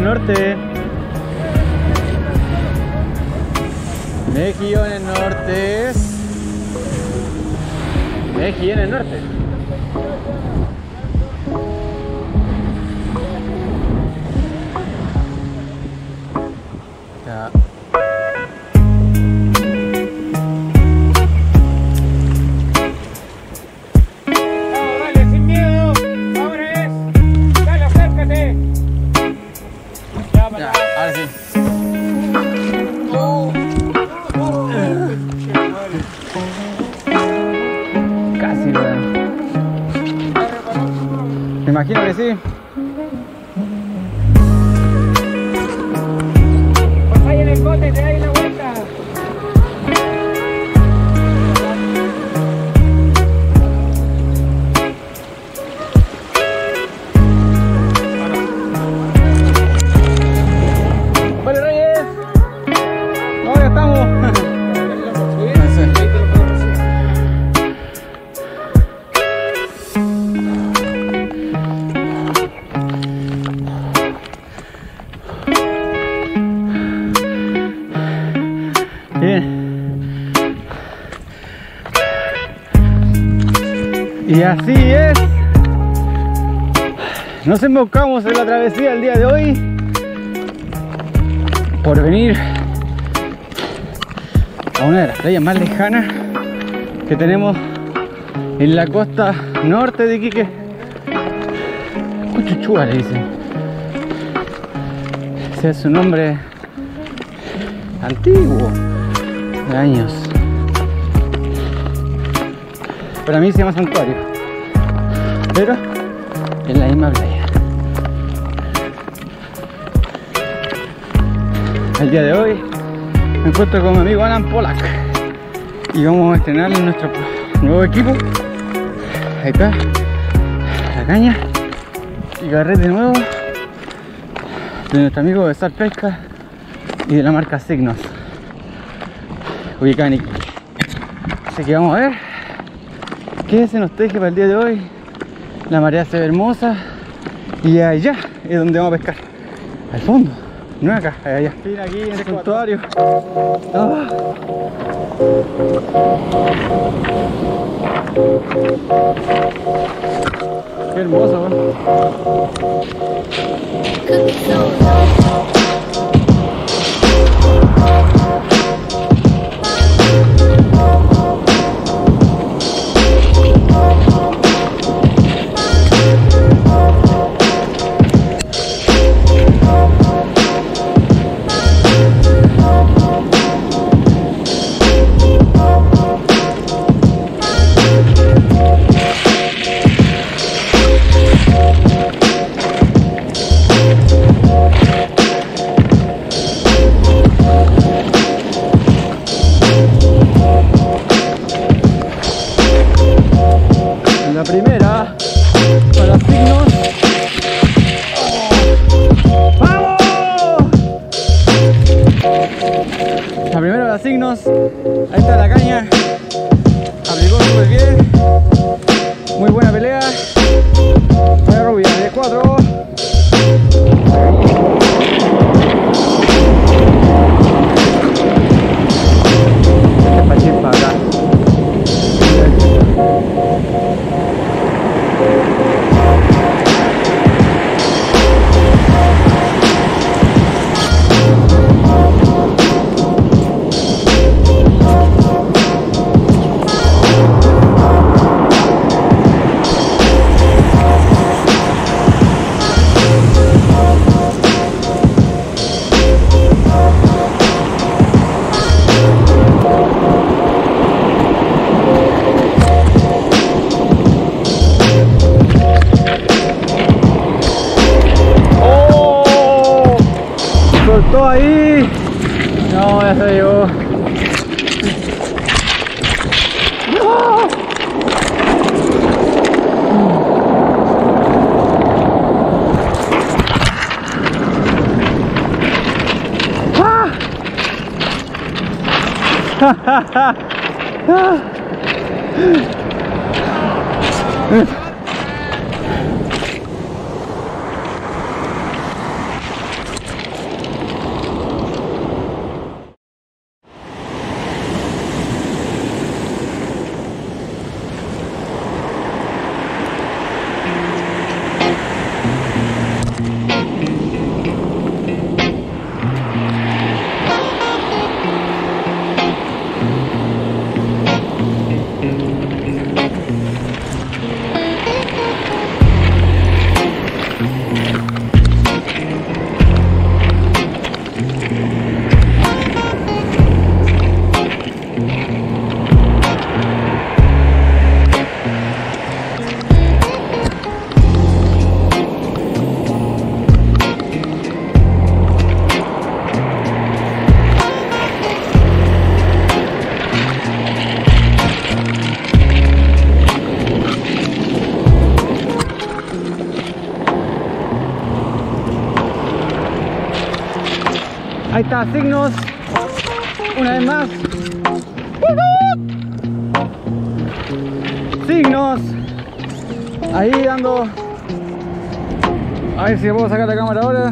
Mejillones Norte. Mejillones Norte. Mejillones Norte. Ya. Casi, weón. Me imagino que sí. Pues ahí en el bote, te dais la Y así es. Nos embocamos en la travesía el día de hoy por venir a una de las playas más lejanas que tenemos en la costa norte de Iquique. Cuchuchúa le dicen. Ese es su nombre antiguo, de años. Para mí se llama santuario, pero en la misma playa. El día de hoy me encuentro con mi amigo Alan Polak y vamos a estrenar nuestro nuevo equipo. Ahí está, la caña y garrete nuevo de nuestro amigo de Star Pesca y de la marca Signos, ubicada. Así que vamos a ver qué se nos teje para el día de hoy. La marea se ve hermosa y allá es donde vamos a pescar, al fondo. No acá, allá. Mira aquí en el santuario. Ah. Qué hermoso, weón. Caña. Aplicó súper bien. Muy buena pelea. Rubia, de 4. Soltou aí! Não, essa aí eu... Ah! ah! ah! Ahí está, signos. Una vez más. Signos. Ahí dando. A ver si puedo sacar la cámara ahora.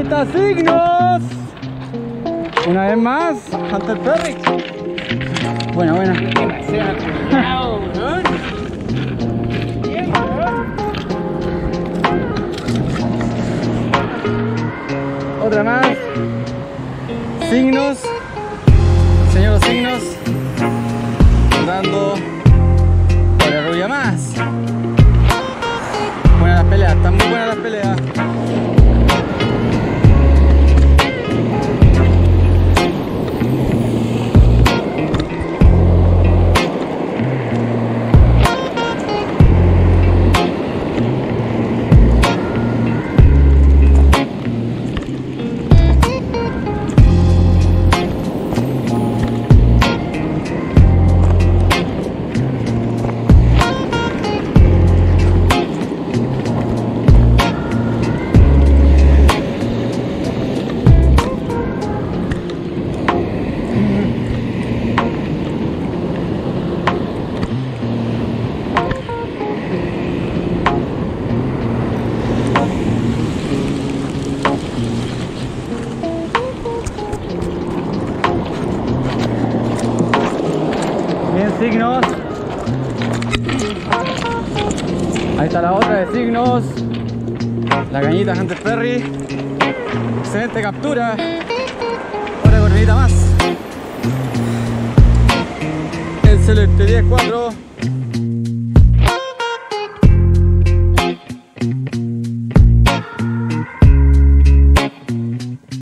Ahí está signos. Una vez más, Hunter weón. Bien, weón. Otra más. Signos. Señor signos. Dando otra rubia más. Buenas las peleas, están muy buenas las peleas. Signos. Ahí está la otra de signos. La cañita Hunter Ferry. Excelente captura. Otra cornita más. El Celeste 10-4.